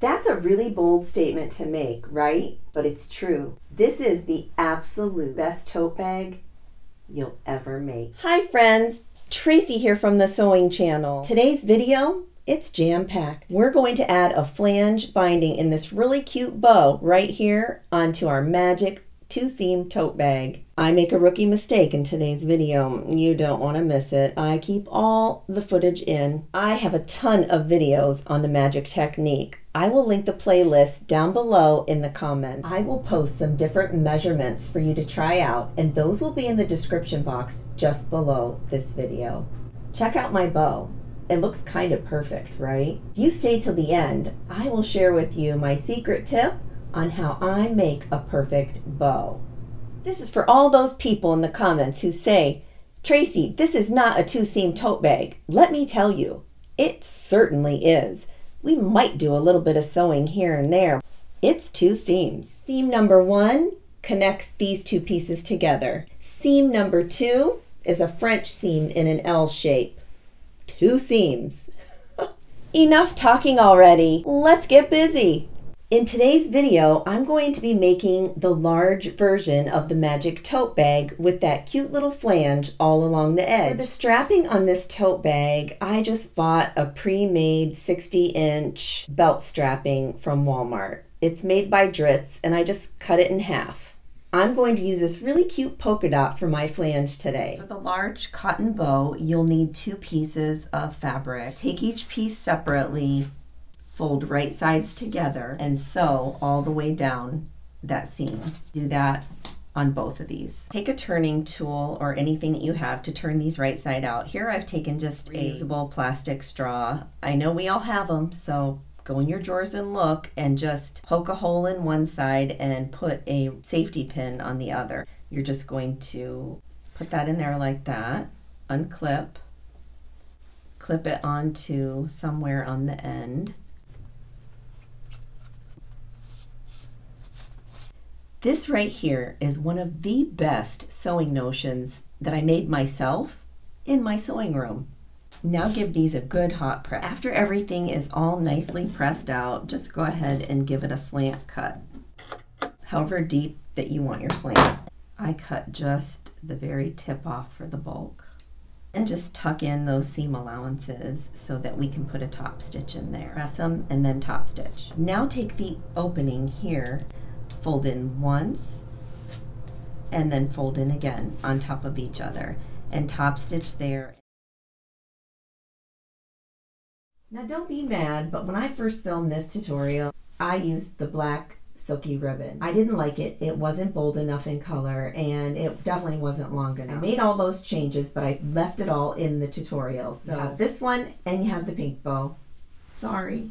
That's a really bold statement to make, right? But it's true. This is the absolute best tote bag you'll ever make. Hi friends, Tracy here from the Sewing Channel. Today's video, it's jam-packed. We're going to add a flange binding in this really cute bow right here onto our magic two seam tote bag. I make a rookie mistake in today's video. You don't want to miss it. I keep all the footage in. I have a ton of videos on the magic technique. I will link the playlist down below in the comments. I will post some different measurements for you to try out and those will be in the description box just below this video. Check out my bow. It looks kind of perfect, right? If you stay till the end, I will share with you my secret tip on how I make a perfect bow. This is for all those people in the comments who say, Tracy, this is not a two seam tote bag. Let me tell you, it certainly is. We might do a little bit of sewing here and there. It's two seams. Seam number one connects these two pieces together. Seam number two is a French seam in an L shape. Two seams. Enough talking already. Let's get busy. In today's video, I'm going to be making the large version of the Magic Tote Bag with that cute little flange all along the edge. For the strapping on this tote bag, I just bought a pre-made 60-inch belt strapping from Walmart. It's made by Dritz, and I just cut it in half. I'm going to use this really cute polka dot for my flange today. For the large cotton bow, you'll need two pieces of fabric. Take each piece separately fold right sides together and sew all the way down that seam. Do that on both of these. Take a turning tool or anything that you have to turn these right side out. Here I've taken just a reusable plastic straw. I know we all have them, so go in your drawers and look and just poke a hole in one side and put a safety pin on the other. You're just going to put that in there like that, unclip, clip it onto somewhere on the end. This right here is one of the best sewing notions that I made myself in my sewing room. Now give these a good hot press. After everything is all nicely pressed out, just go ahead and give it a slant cut. However deep that you want your slant. I cut just the very tip off for the bulk. And just tuck in those seam allowances so that we can put a top stitch in there. Press them and then top stitch. Now take the opening here fold in once and then fold in again on top of each other and top stitch there. Now don't be mad, but when I first filmed this tutorial, I used the black silky ribbon. I didn't like it. It wasn't bold enough in color and it definitely wasn't long enough. I made all those changes, but I left it all in the tutorial. So you have this one and you have the pink bow. Sorry.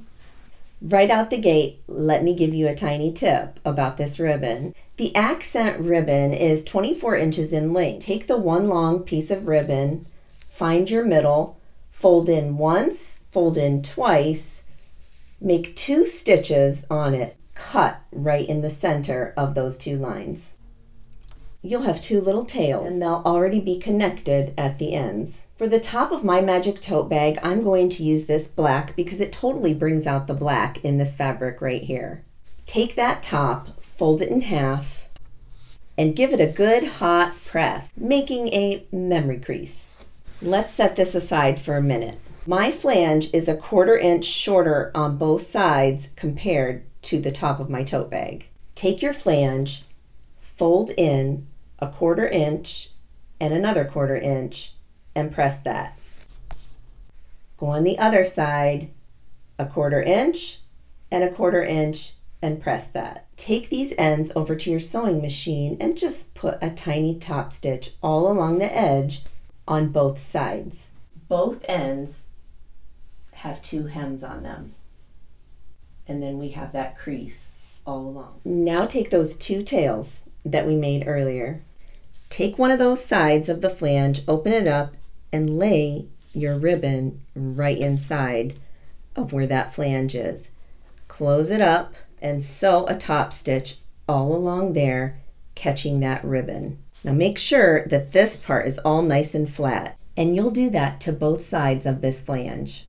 Right out the gate, let me give you a tiny tip about this ribbon. The accent ribbon is 24 inches in length. Take the one long piece of ribbon, find your middle, fold in once, fold in twice, make two stitches on it, cut right in the center of those two lines. You'll have two little tails and they'll already be connected at the ends. For the top of my magic tote bag, I'm going to use this black because it totally brings out the black in this fabric right here. Take that top, fold it in half, and give it a good hot press, making a memory crease. Let's set this aside for a minute. My flange is a quarter inch shorter on both sides compared to the top of my tote bag. Take your flange, fold in a quarter inch and another quarter inch and press that. Go on the other side, a quarter inch and a quarter inch and press that. Take these ends over to your sewing machine and just put a tiny top stitch all along the edge on both sides. Both ends have two hems on them. And then we have that crease all along. Now take those two tails that we made earlier. Take one of those sides of the flange, open it up, and lay your ribbon right inside of where that flange is. Close it up and sew a top stitch all along there, catching that ribbon. Now make sure that this part is all nice and flat, and you'll do that to both sides of this flange.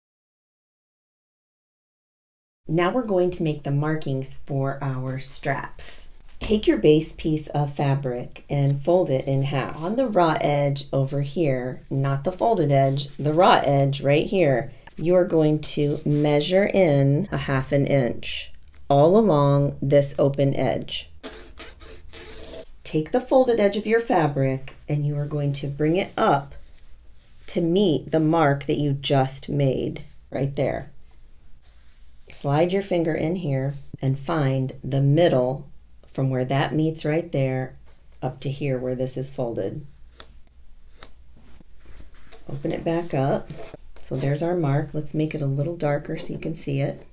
Now we're going to make the markings for our straps. Take your base piece of fabric and fold it in half. On the raw edge over here, not the folded edge, the raw edge right here, you are going to measure in a half an inch all along this open edge. Take the folded edge of your fabric and you are going to bring it up to meet the mark that you just made right there. Slide your finger in here and find the middle from where that meets right there up to here where this is folded. Open it back up. So there's our mark. Let's make it a little darker so you can see it.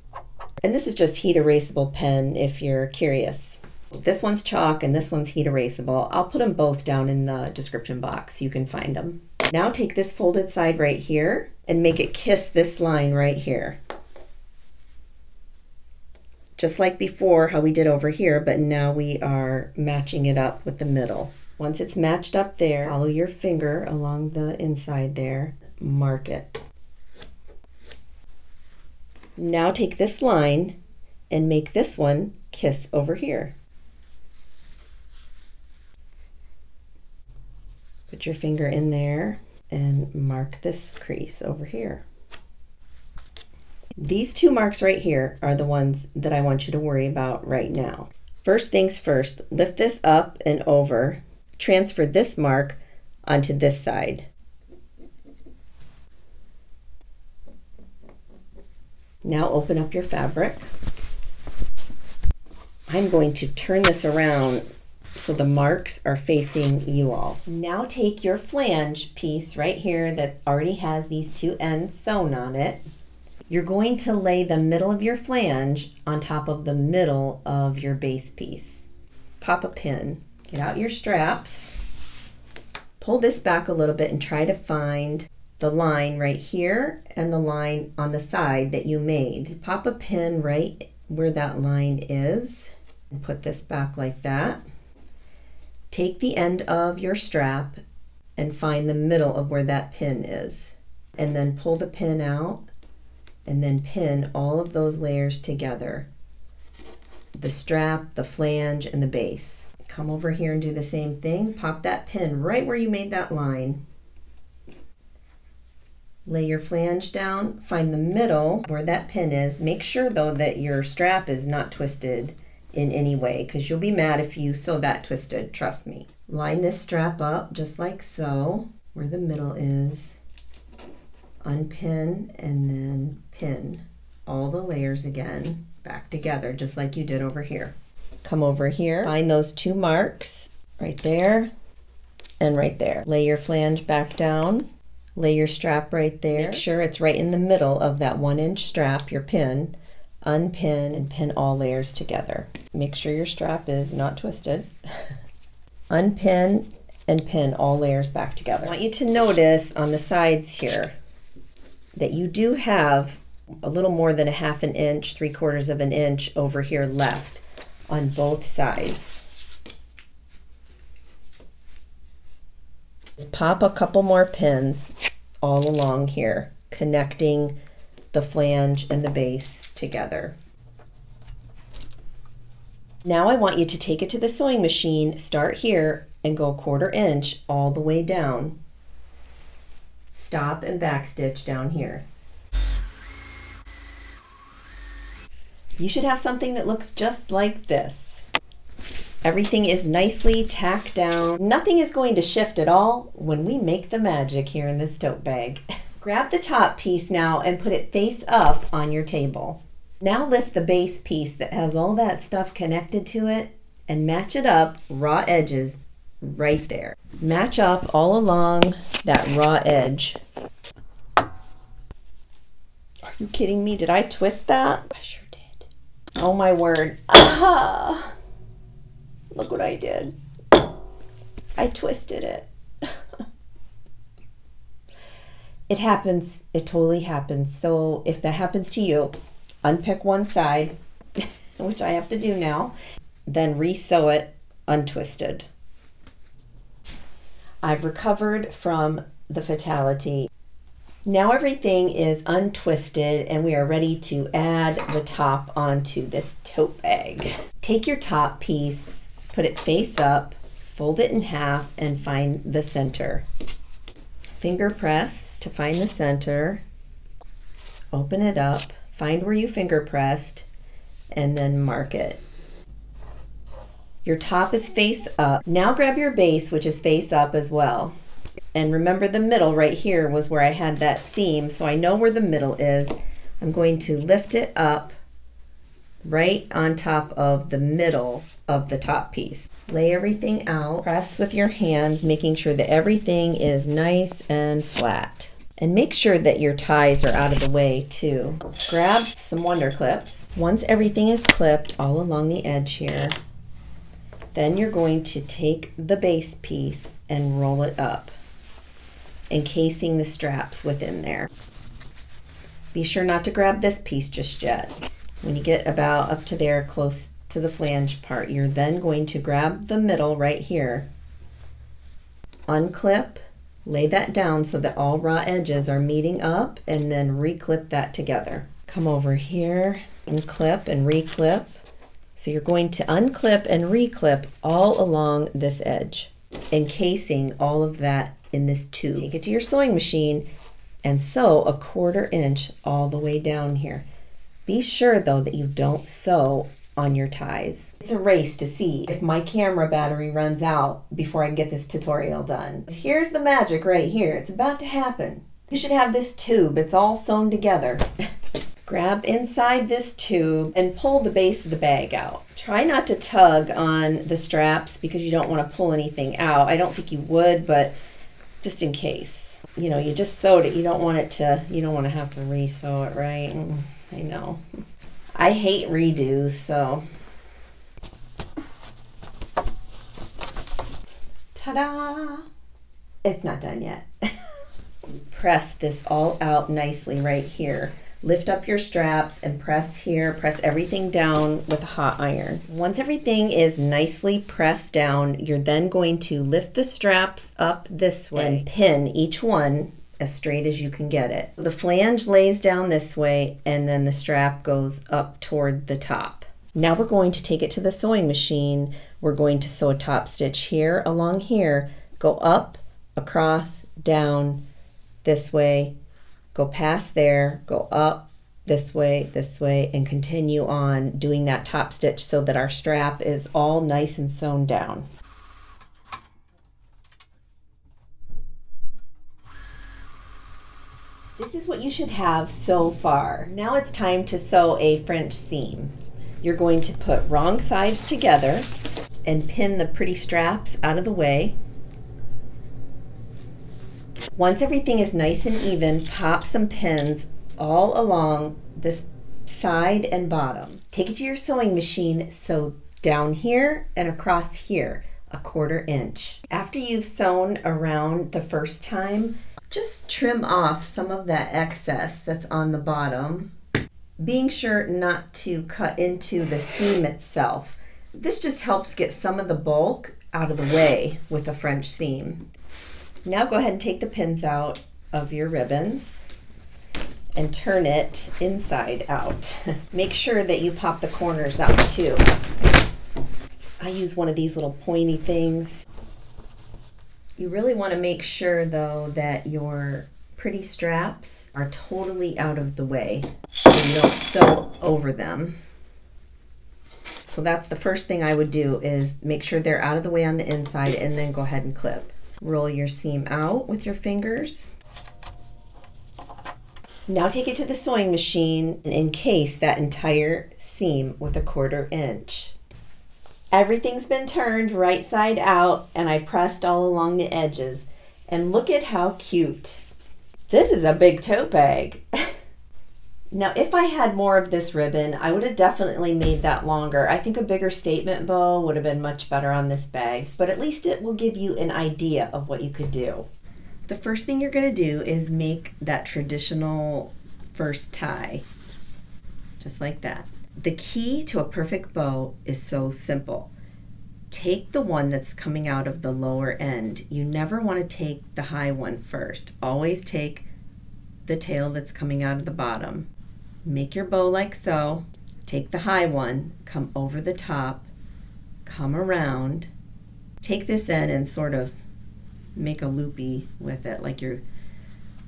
And this is just heat erasable pen if you're curious. This one's chalk and this one's heat erasable. I'll put them both down in the description box. You can find them. Now take this folded side right here and make it kiss this line right here just like before how we did over here, but now we are matching it up with the middle. Once it's matched up there, follow your finger along the inside there, mark it. Now take this line and make this one kiss over here. Put your finger in there and mark this crease over here. These two marks right here are the ones that I want you to worry about right now. First things first, lift this up and over, transfer this mark onto this side. Now open up your fabric. I'm going to turn this around so the marks are facing you all. Now take your flange piece right here that already has these two ends sewn on it you're going to lay the middle of your flange on top of the middle of your base piece. Pop a pin, get out your straps, pull this back a little bit and try to find the line right here and the line on the side that you made. Pop a pin right where that line is and put this back like that. Take the end of your strap and find the middle of where that pin is and then pull the pin out and then pin all of those layers together. The strap, the flange, and the base. Come over here and do the same thing. Pop that pin right where you made that line. Lay your flange down, find the middle where that pin is. Make sure though that your strap is not twisted in any way because you'll be mad if you sew that twisted, trust me. Line this strap up just like so, where the middle is unpin and then pin all the layers again back together just like you did over here. Come over here, find those two marks right there and right there. Lay your flange back down, lay your strap right there. Make sure it's right in the middle of that one inch strap, your pin. Unpin and pin all layers together. Make sure your strap is not twisted. Unpin and pin all layers back together. I want you to notice on the sides here that you do have a little more than a half an inch, three quarters of an inch over here left on both sides. Let's pop a couple more pins all along here, connecting the flange and the base together. Now I want you to take it to the sewing machine, start here, and go a quarter inch all the way down stop and backstitch down here. You should have something that looks just like this. Everything is nicely tacked down. Nothing is going to shift at all when we make the magic here in this tote bag. Grab the top piece now and put it face up on your table. Now lift the base piece that has all that stuff connected to it and match it up raw edges right there. Match up all along that raw edge. Are you kidding me? Did I twist that? Oh my word. Ah, look what I did. I twisted it. it happens. It totally happens. So if that happens to you, unpick one side, which I have to do now, then resew it untwisted. I've recovered from the fatality. Now everything is untwisted and we are ready to add the top onto this tote bag. Take your top piece, put it face up, fold it in half and find the center. Finger press to find the center. Open it up, find where you finger pressed and then mark it. Your top is face up. Now grab your base, which is face up as well. And remember the middle right here was where I had that seam, so I know where the middle is. I'm going to lift it up right on top of the middle of the top piece. Lay everything out, press with your hands, making sure that everything is nice and flat. And make sure that your ties are out of the way too. Grab some Wonder Clips. Once everything is clipped all along the edge here, then you're going to take the base piece and roll it up encasing the straps within there. Be sure not to grab this piece just yet. When you get about up to there close to the flange part, you're then going to grab the middle right here, unclip, lay that down so that all raw edges are meeting up, and then reclip that together. Come over here and clip and reclip. So you're going to unclip and reclip all along this edge, encasing all of that in this tube. Take it to your sewing machine and sew a quarter inch all the way down here. Be sure though that you don't sew on your ties. It's a race to see if my camera battery runs out before I get this tutorial done. Here's the magic right here. It's about to happen. You should have this tube. It's all sewn together. Grab inside this tube and pull the base of the bag out. Try not to tug on the straps because you don't want to pull anything out. I don't think you would, but just in case. You know, you just sewed it. You don't want it to, you don't want to have to re-sew it, right? Mm, I know. I hate redos, so. Ta-da! It's not done yet. Press this all out nicely right here lift up your straps and press here, press everything down with a hot iron. Once everything is nicely pressed down, you're then going to lift the straps up this way and pin each one as straight as you can get it. The flange lays down this way and then the strap goes up toward the top. Now we're going to take it to the sewing machine. We're going to sew a top stitch here along here, go up, across, down, this way, go past there, go up this way, this way, and continue on doing that top stitch so that our strap is all nice and sewn down. This is what you should have so far. Now it's time to sew a French seam. You're going to put wrong sides together and pin the pretty straps out of the way once everything is nice and even, pop some pins all along this side and bottom. Take it to your sewing machine, sew down here and across here, a quarter inch. After you've sewn around the first time, just trim off some of that excess that's on the bottom, being sure not to cut into the seam itself. This just helps get some of the bulk out of the way with a French seam. Now go ahead and take the pins out of your ribbons and turn it inside out. Make sure that you pop the corners out too. I use one of these little pointy things. You really want to make sure though that your pretty straps are totally out of the way so you don't sew over them. So that's the first thing I would do is make sure they're out of the way on the inside and then go ahead and clip. Roll your seam out with your fingers. Now take it to the sewing machine and encase that entire seam with a quarter inch. Everything's been turned right side out and I pressed all along the edges. And look at how cute. This is a big tote bag. Now, if I had more of this ribbon, I would have definitely made that longer. I think a bigger statement bow would have been much better on this bag, but at least it will give you an idea of what you could do. The first thing you're going to do is make that traditional first tie, just like that. The key to a perfect bow is so simple. Take the one that's coming out of the lower end. You never want to take the high one first. Always take the tail that's coming out of the bottom. Make your bow like so. Take the high one, come over the top, come around. Take this end and sort of make a loopy with it like you're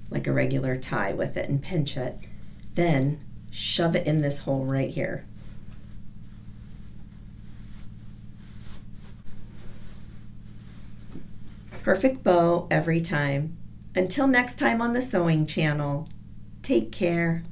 like a regular tie with it and pinch it. Then shove it in this hole right here. Perfect bow every time. Until next time on the Sewing Channel, take care.